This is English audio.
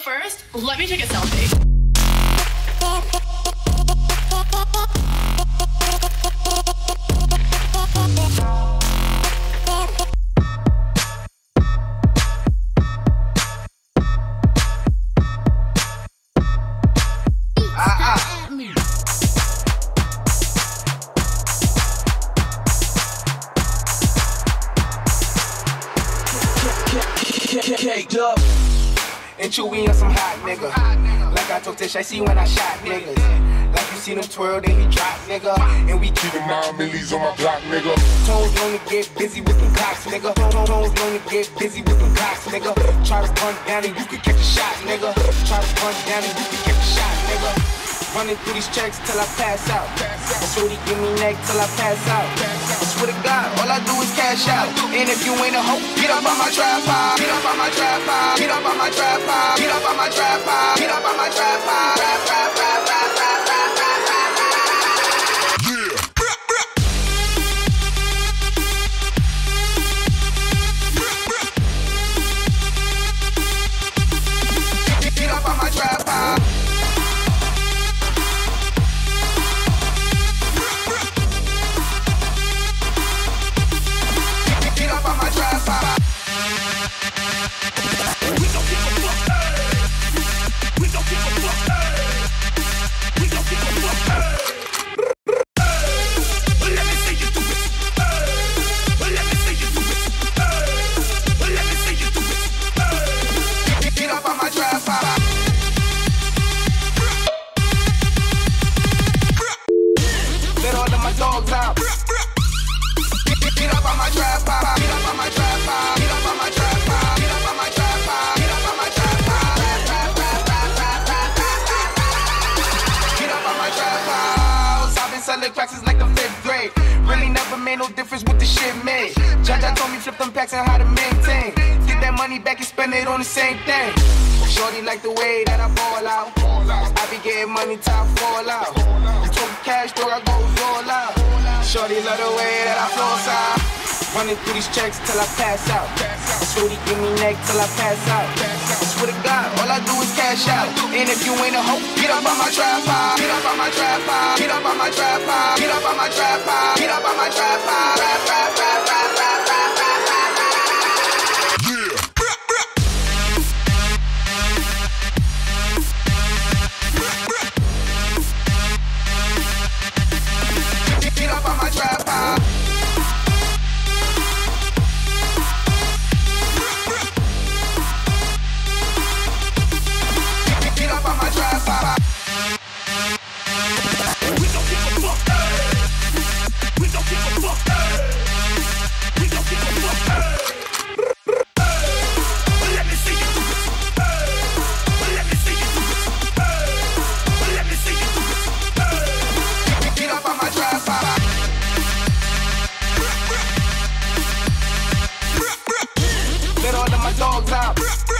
first, let me take a selfie. And chewy on some hot nigga. Like I told Tish, I see when I shot niggas. Like you seen him twirl, then he drop, nigga. And we keep The nine millies on my block, nigga. toes known to get busy with them Glocks, nigga. Toes known to get busy with them Glocks, nigga. Try to run down and you can catch a shot, nigga. Try to run down and you can catch a shot, nigga. Running through these checks till I pass out. Shorty give me neck till I pass out. I swear to God, all I do is cash out. And if you ain't a hoe, get up on my tripod. Get up on my tripod. Get up on my tripod. Get up on my tripod. Get up on my tripod. We don't give a fuck. We don't give a fuck. Selling cracks since like the fifth grade. Really never made no difference what the shit made. Jaja told me flip them packs and how to maintain. Get that money back and spend it on the same thing. Shorty like the way that I ball out. I be getting money I fall out. You talk cash, though I go all out. Shorty love the way that I floss out. Running through these checks till I pass out. Shorty give me neck till I pass out. I swear to God, all I do is cash out. And if you ain't a hoe, get up on my tripod. Get up on my tripod. Get up on my tripod. Get up on my tripod. Get up on my tripod. dogs out.